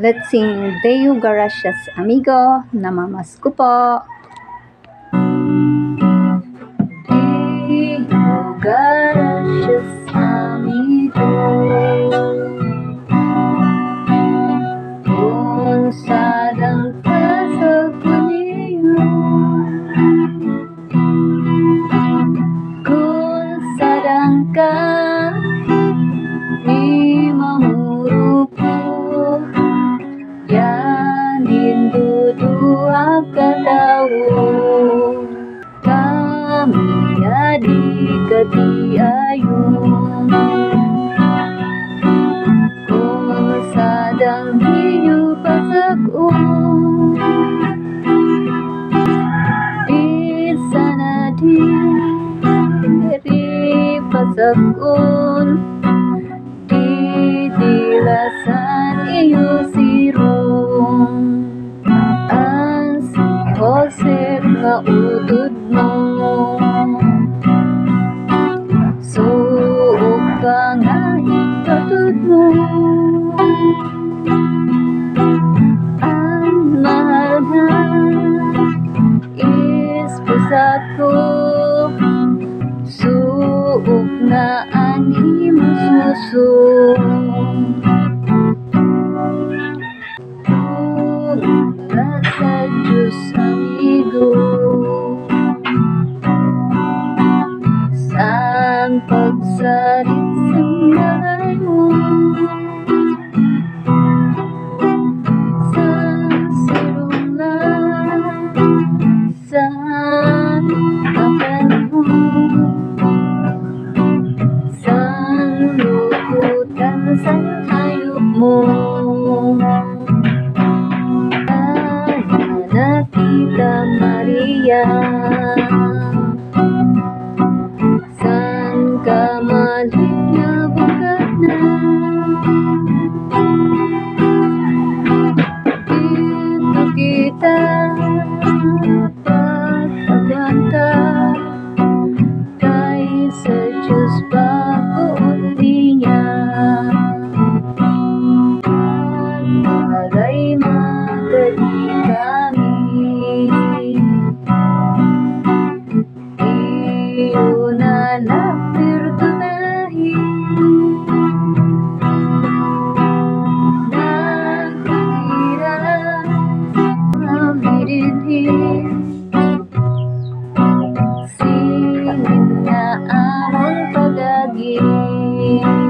Let's sing Deo Gracias Amigo. Namamas ko po. Deo Gracias Amigo. Kung sadang kasaguniyo ayu. Ku sadang hidup Di sana di Dari pasakun Di dilasan iyo ang Ansi hosir ngaudud mo ko. Suog na ang imong suso Kung nasa Diyos amigo. Saan pagsalit Maria Saan ka malit na bukat na Dito kita Malay madali kami Iyo na perdonahin Nakahirap Mamirinhin Singin na among pagaging